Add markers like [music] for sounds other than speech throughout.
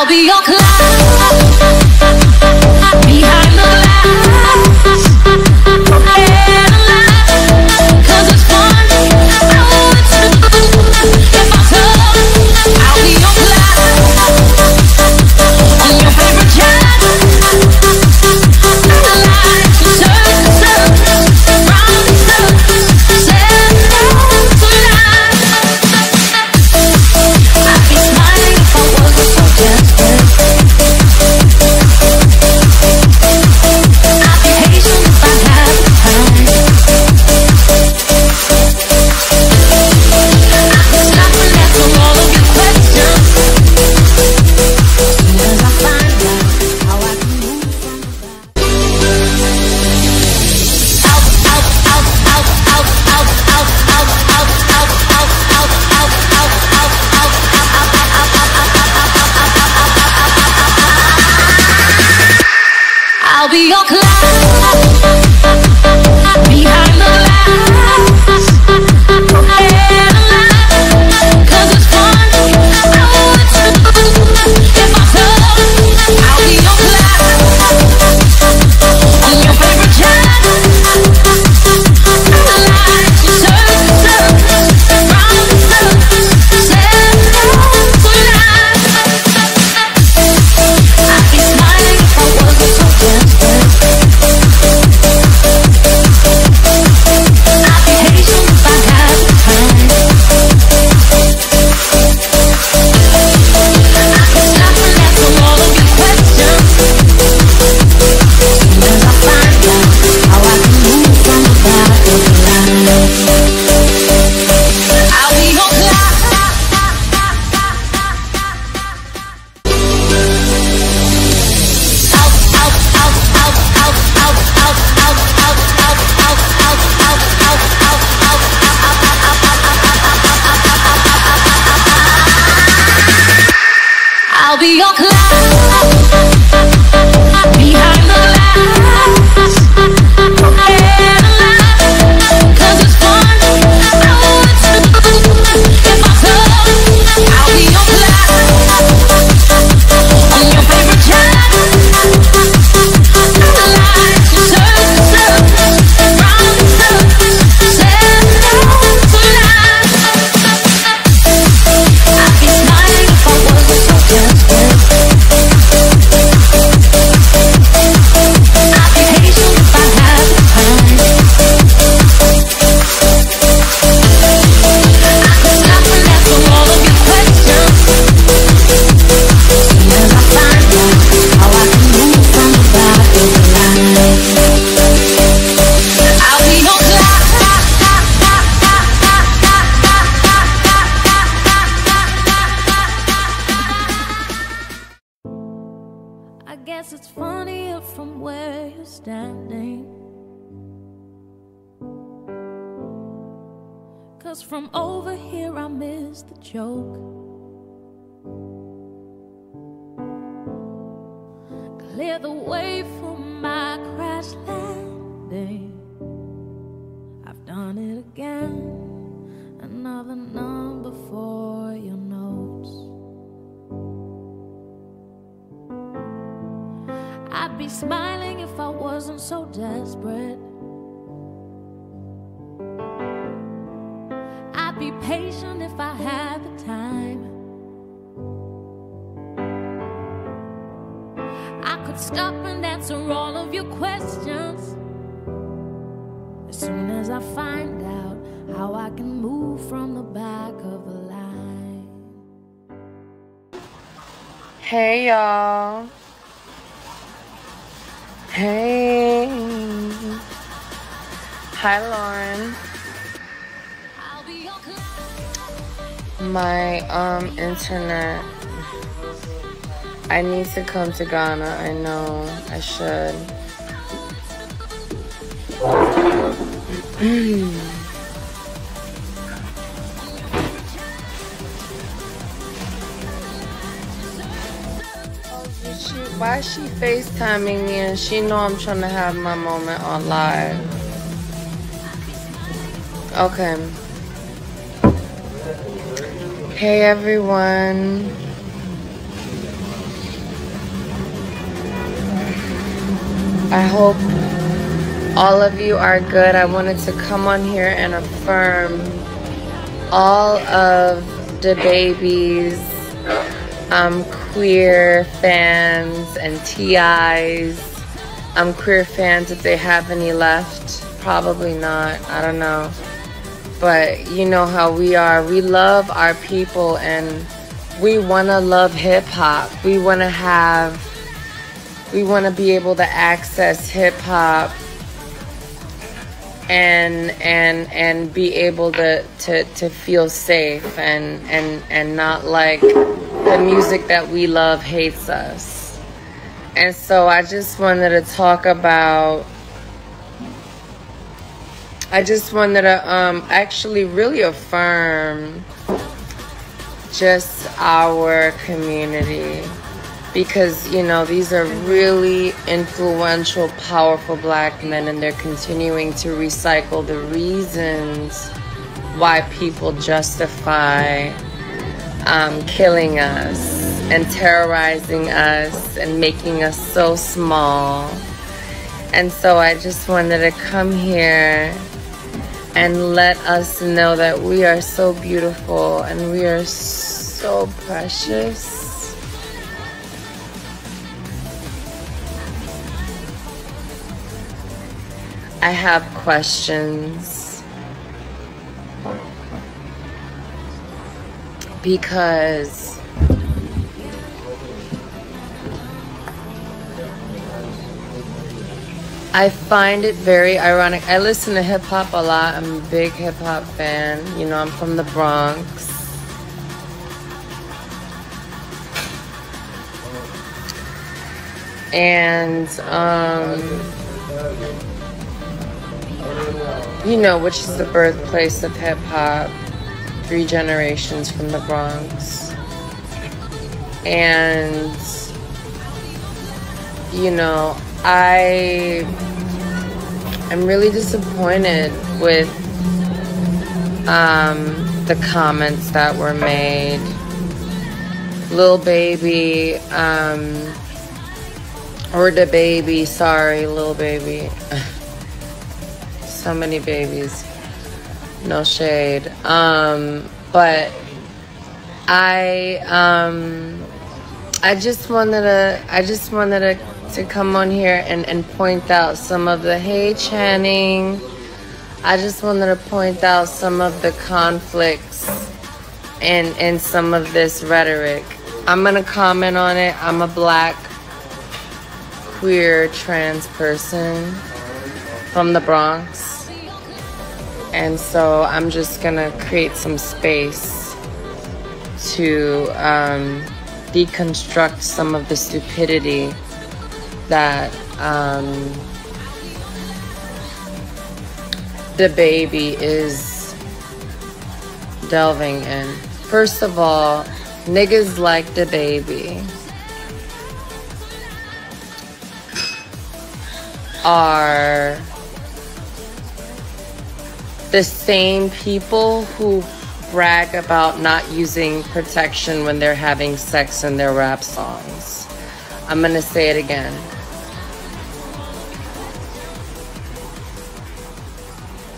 I'll be your clown. I'll be your clown. clear the way for my crash land. stop and answer all of your questions. As soon as I find out how I can move from the back of a line. Hey, y'all. Hey. Hi, Lauren. My um internet I need to come to Ghana. I know I should. [clears throat] Why is she FaceTiming me and she know I'm trying to have my moment on live? Okay. Hey everyone. I hope all of you are good. I wanted to come on here and affirm all of the babies, um, queer fans and TIs, um, queer fans if they have any left. Probably not. I don't know. But you know how we are. We love our people and we want to love hip hop. We want to have, we want to be able to access hip hop and and and be able to to to feel safe and and and not like the music that we love hates us. And so i just wanted to talk about i just wanted to um actually really affirm just our community because you know these are really influential powerful black men and they're continuing to recycle the reasons why people justify um, killing us and terrorizing us and making us so small. And so i just wanted to come here and let us know that we are so beautiful and we are so precious I have questions because I find it very ironic. I listen to hip hop a lot. I'm a big hip hop fan. You know, I'm from the Bronx. And, um, you know, which is the birthplace of hip hop, three generations from the Bronx. And, you know, I am really disappointed with um, the comments that were made. Lil Baby, um, or DaBaby, sorry, Lil Baby. [laughs] so many babies. No shade. Um, but I um I just wanted to I just wanted to, to come on here and, and point out some of the hey Channing. I just wanted to point out some of the conflicts and and some of this rhetoric. I'm gonna comment on it. I'm a black queer trans person from the Bronx. And so I'm just gonna create some space to um, deconstruct some of the stupidity that um, DaBaby is delving in. First of all, niggas like DaBaby are the same people who brag about not using protection when they're having sex in their rap songs. I'm gonna say it again.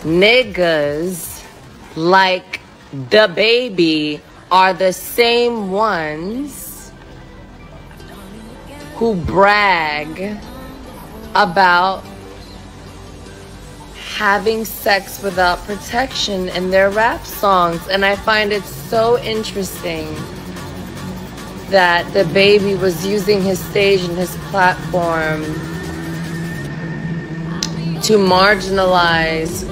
Niggas like DaBaby are the same ones who brag about having sex without protection in their rap songs. And I find it so interesting that DaBaby was using his stage and his platform to marginalize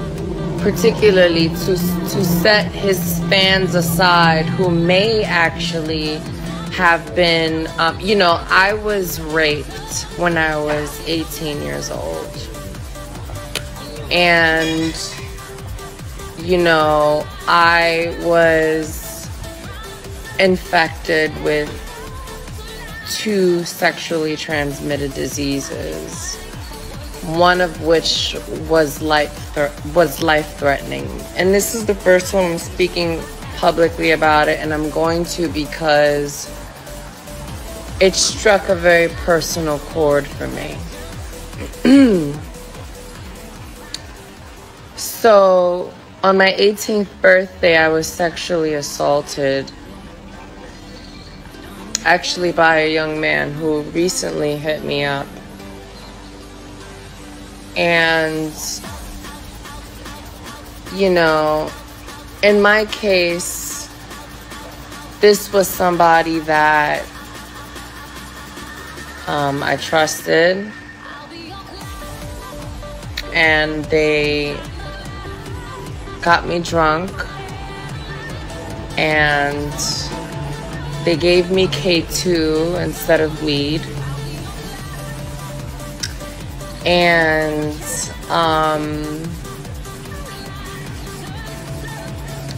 particularly to to set his fans aside who may actually have been um, you know i was raped when i was 18 years old and you know i was infected with two sexually transmitted diseases one of which was life was life threatening. And this is the first time I'm speaking publicly about it, and I'm going to because it struck a very personal chord for me. [clears throat] so, on my 18th birthday, I was sexually assaulted. Actually, by a young man who recently hit me up and, you know, in my case, this was somebody that um, I trusted, and they got me drunk, and they gave me K2 instead of weed. And um,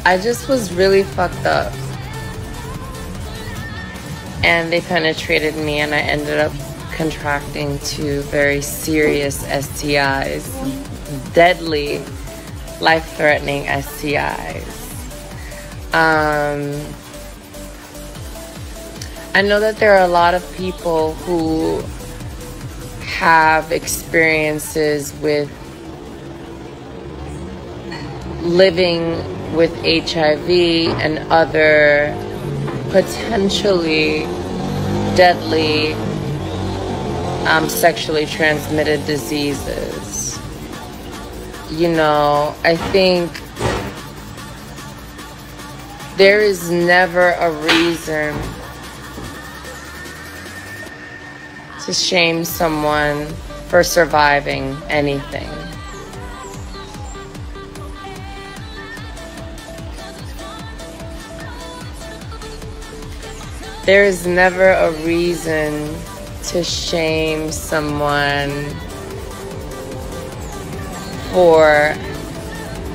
I just was really fucked up. And they penetrated me, and I ended up contracting two very serious STIs, deadly, life threatening STIs. Um, I know that there are a lot of people who have experiences with living with HIV and other potentially deadly um, sexually transmitted diseases. You know, I think there is never a reason to shame someone for surviving anything. There is never a reason to shame someone for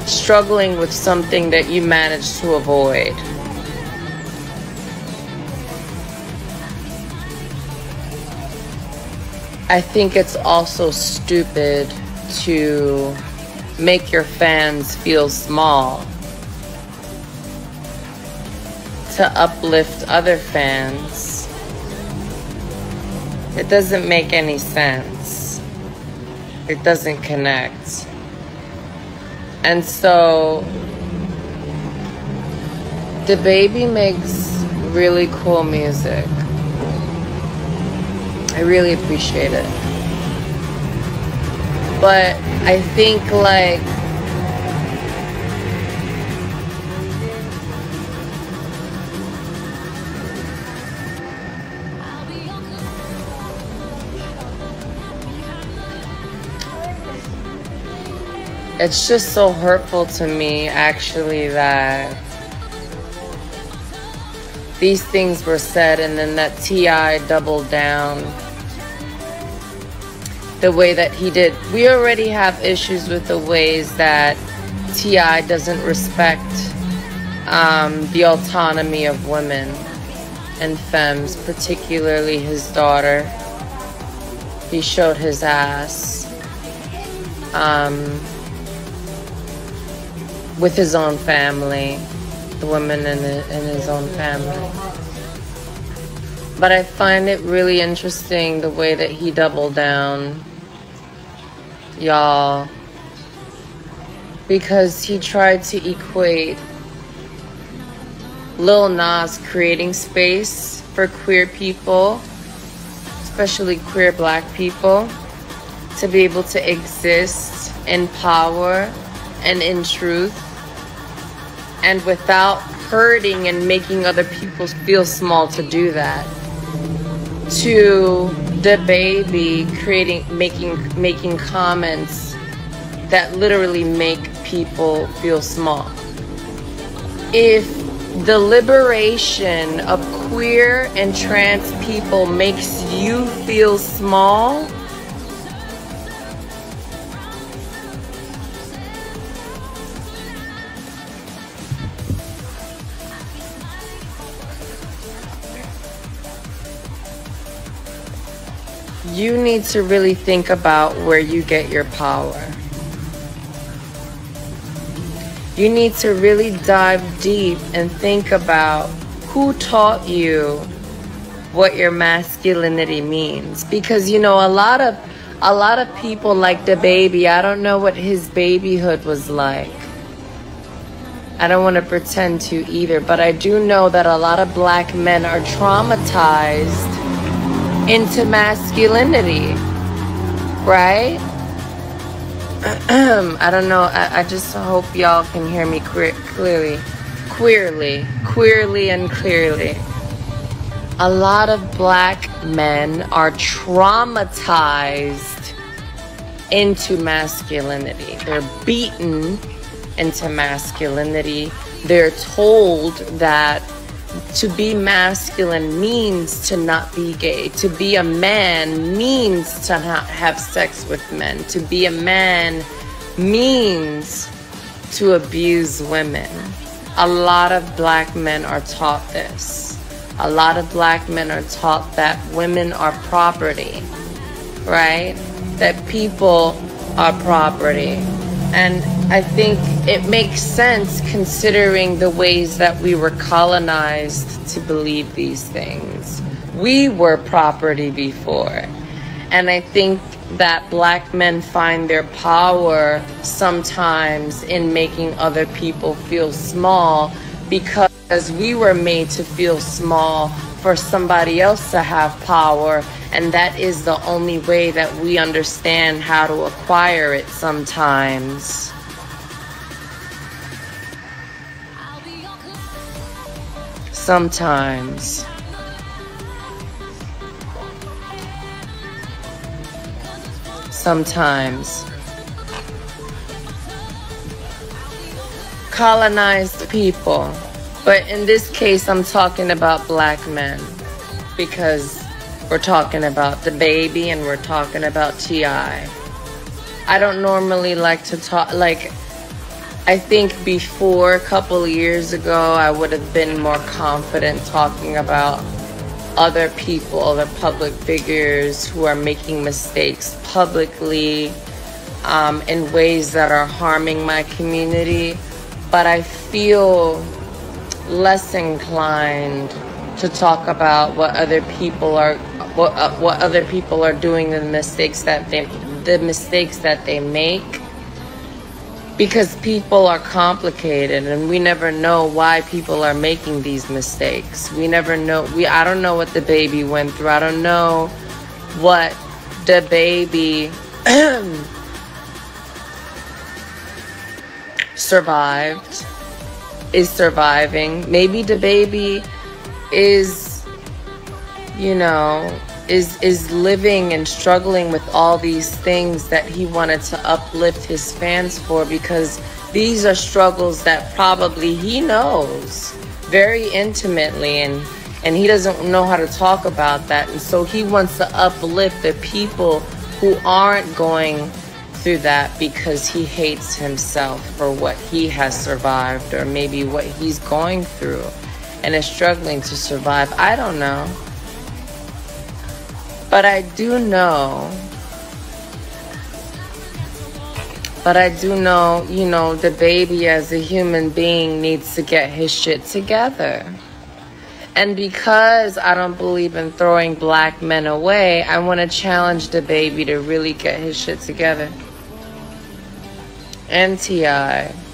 struggling with something that you managed to avoid. I think it's also stupid to make your fans feel small, to uplift other fans. It doesn't make any sense. It doesn't connect. And so, DaBaby makes really cool music. I really appreciate it. But I think like it's just so hurtful to me actually that these things were said and then that TI doubled down the way that he did. We already have issues with the ways that TI doesn't respect um, the autonomy of women and femmes, particularly his daughter. He showed his ass um, with his own family, the women in, in his own family. But I find it really interesting the way that he doubled down, y'all, because he tried to equate Lil Nas creating space for queer people, especially queer black people, to be able to exist in power and in truth and without hurting and making other people feel small to do that. To DaBaby creating making making comments that literally make people feel small. If the liberation of queer and trans people makes you feel small, you need to really think about where you get your power. You need to really dive deep and think about who taught you what your masculinity means. Because you know a lot of a lot of people like DaBaby. I don't know what his babyhood was like. I don't want to pretend to either but I do know that a lot of black men are traumatized into masculinity, right? [clears throat] I don't know. I, I, just hope y'all can hear me queer, clearly. Queerly. Queerly and clearly. A lot of black men are traumatized into masculinity. They're beaten into masculinity. They're told that to be masculine means to not be gay. To be a man means to not have sex with men. To be a man means to abuse women. A lot of black men are taught this. A lot of black men are taught that women are property, right? That people are property. And I think it makes sense considering the ways that we were colonized to believe these things. We were property before. And I think that black men find their power sometimes in making other people feel small because we were made to feel small for somebody else to have power. And that is the only way that we understand how to acquire it sometimes. Sometimes. Sometimes. Colonized people but in this case, I'm talking about black men because we're talking about DaBaby and we're talking about T.I. I don't normally like to talk, like, I think before a couple years ago, I would have been more confident talking about other people, other public figures who are making mistakes publicly um, in ways that are harming my community. But I feel less inclined to talk about what other people are what uh, what other people are doing the mistakes that they the mistakes that they make. Because people are complicated and we never know why people are making these mistakes. We never know we I don't know what DaBaby went through. I don't know what DaBaby [clears throat] survived is surviving. Maybe DaBaby is, you know, is is living and struggling with all these things that he wanted to uplift his fans for because these are struggles that probably he knows very intimately and and he doesn't know how to talk about that. And so he wants to uplift the people who aren't going through that because he hates himself for what he has survived or maybe what he's going through and is struggling to survive. I don't know. But I do know. But I do know, you know, DaBaby as a human being needs to get his shit together. And because I don't believe in throwing black men away, I want to challenge DaBaby to really get his shit together. NTI.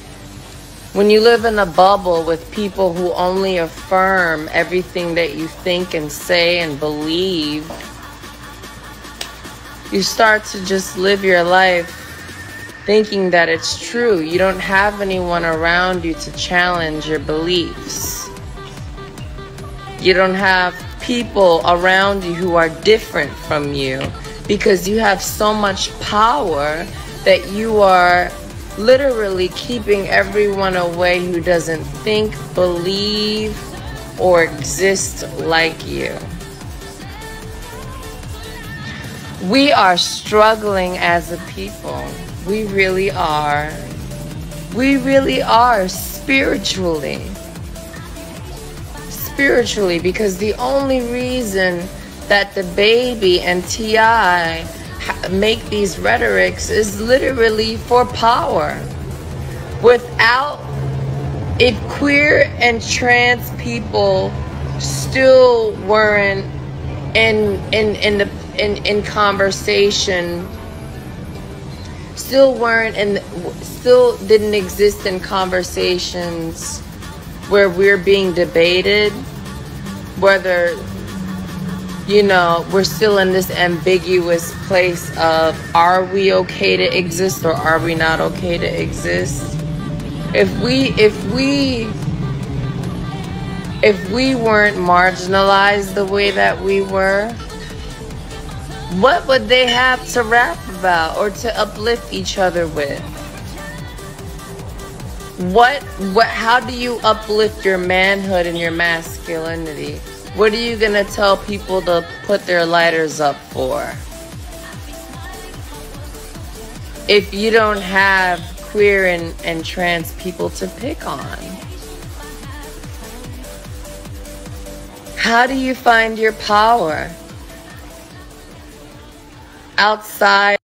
When you live in a bubble with people who only affirm everything that you think and say and believe, you start to just live your life thinking that it's true. You don't have anyone around you to challenge your beliefs. You don't have people around you who are different from you because you have so much power that you are literally keeping everyone away who doesn't think, believe, or exist like you. We are struggling as a people. We really are. We really are spiritually. Spiritually, because the only reason that the baby and T.I. make these rhetorics is literally for power. Without, if queer and trans people still weren't in in in the in in conversation still weren't and still didn't exist in conversations where we're being debated whether you know we're still in this ambiguous place of are we okay to exist or are we not okay to exist if we if we if we weren't marginalized the way that we were what would they have to rap about or to uplift each other with? What what how do you uplift your manhood and your masculinity? What are you going to tell people to put their lighters up for? If you don't have queer and, and trans people to pick on. How do you find your power? outside